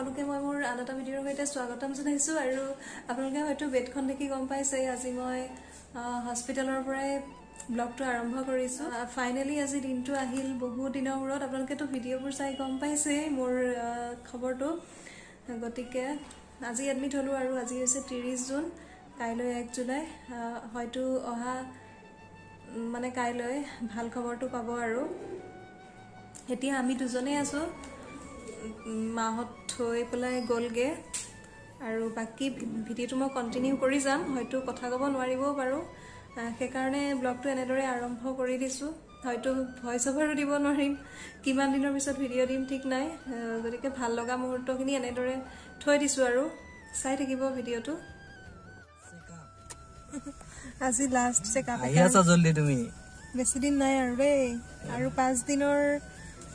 আপোনালোকে মই মোৰ আন এটা ভিডিঅ'ৰ সৈতে স্বাগতম জনাইছোঁ আৰু আপোনালোকে হয়তো বেডখন দেখি গম পাইছে আজি মই হস্পিটেলৰ পৰাই ব্লগটো আৰম্ভ কৰিছোঁ। ফাইনেলি আজি দিনটো আহিল বহু দিনৰ মূৰত আপোনালোকেতো ভিডিঅ'বোৰ চাই গম পাইছেই মোৰ খবৰটো। গতিকে আজি এডমিট হ'লোঁ আৰু আজি হৈছে ত্ৰিছ জুন কাইলৈ এক জুলাই। হয়তো অহা মানে কাইলৈ ভাল খবৰটো পাব আৰু। এতিয়া আমি দুজনেই আছোঁ মাহঁত থৈ পেলাই গ'লগৈ। আৰু বাকী ভিডিঅ'টো মই কণ্টিনিউ কৰি যাম হয়তো কথা ক'ব নোৱাৰিবও পাৰোঁ। সেইকাৰণে ব্লগটো এনেদৰে আৰম্ভ কৰি দিছোঁ। হয়তো ভইচ অভাৰো দিব নোৱাৰিম। কিমান দিনৰ পিছত ভিডিঅ' দিম ঠিক নাই। গতিকে ভাল লগা মুহূৰ্তখিনি এনেদৰে থৈ দিছোঁ আৰু। চাই থাকিব ভিডিঅ'টো আজি লাষ্ট চেকআপ তুমি? বেছি দিন নাই আৰু দেই। আৰু পাঁচ দিনৰ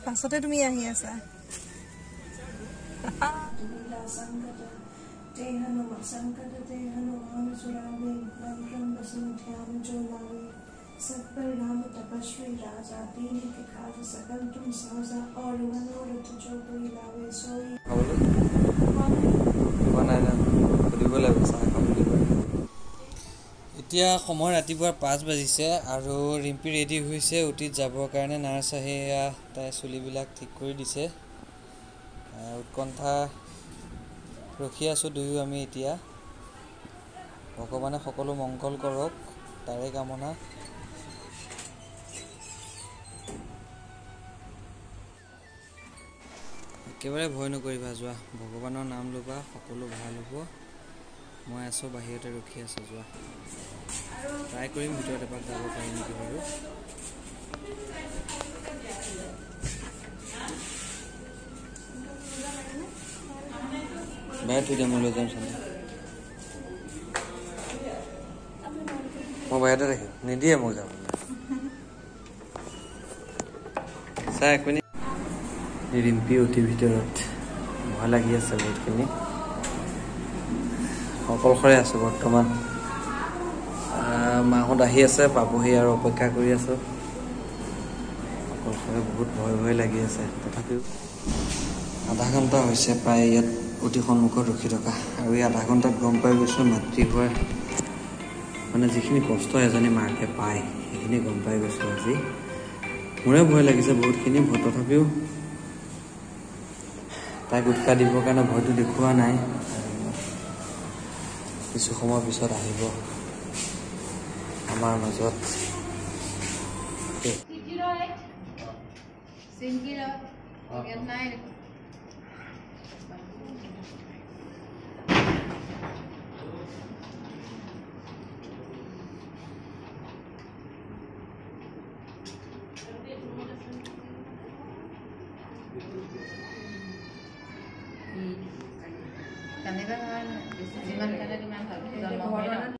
পাছতে তুমি আহি আছা। राम तपस्वी राजा दीन के काज सकल तुम सहजा और मनोरथ जो कोई लावे सोई খাবলৈ খোৱা নাই না সুধিব লাগিব চাহ খাম বুলি কয় এতিয়া সময় ৰাতিপুৱা পাঁচ বাজিছে আৰু ৰিম্পী ৰেডি হৈছে উটিত যাবৰ কাৰণে নাৰ্ছ আহি এয়া তাই চুলিবিলাক ঠিক কৰি দিছে আহ, উৎকণ্ঠা ৰখি আছোঁ দুয়ো আমি এতিয়া। ভগৱানে সকলো মংগল কৰক তাৰে কামনা। একেবাৰে ভয় নকৰিবা যোৱা। ভগৱানৰ নাম ল'বা সকলো ভাল হ'ব। মই আছোঁ বাহিৰতে ৰখি আছোঁ যোৱা। ট্ৰাই কৰিম ভিতৰত এপাক যাব পাৰি নেকি বাৰু। বাহিৰত থৈ দিয়া মই লৈ যাম চালে মই বাহিৰতে ৰাখিম নিদিয়ে মোক যাবলৈ চাই এক মিনিট ৰিম্পী উঠি ভিতৰত ভয় লাগি আছে বহুতখিনি অকলশৰে আছোঁ বৰ্তমান আহ, মাহঁত আহি আছে পাবহি আৰু অপেক্ষা কৰি আছোঁ অকলশৰে বহুত ভয় ভয় লাগি আছে তথাপিও আধা ঘণ্টা হৈছে প্ৰায় ইয়াত অতি সন্মুখত ৰখি থকা আৰু এই আধা ঘণ্টাত গম পাই গৈছোঁ মাতৃ হোৱাৰ মানে যিখিনি কষ্ট এজনী মাকে পায় সেইখিনি গম পাই গৈছোঁ আজি। মোৰে ভয় লাগিছে বহুতখিনি ভয় তথাপিও তাইক উৎসাহ দিবৰ কাৰণে ভয়টো দেখুওৱা নাই। কিছু সময়ৰ পিছত আহিব। আমাৰ মাজত Zero eight. Kanila man, Siman Kanila man, Habibullah Muhammad.